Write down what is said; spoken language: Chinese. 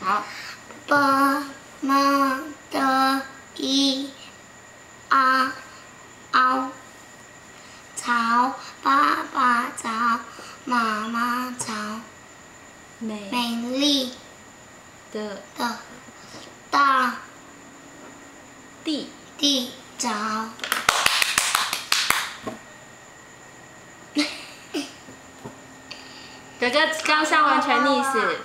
好。爸妈的一啊嗷，草爸爸草，妈妈草，美美丽的的大地。地找。哥哥刚上完全历史。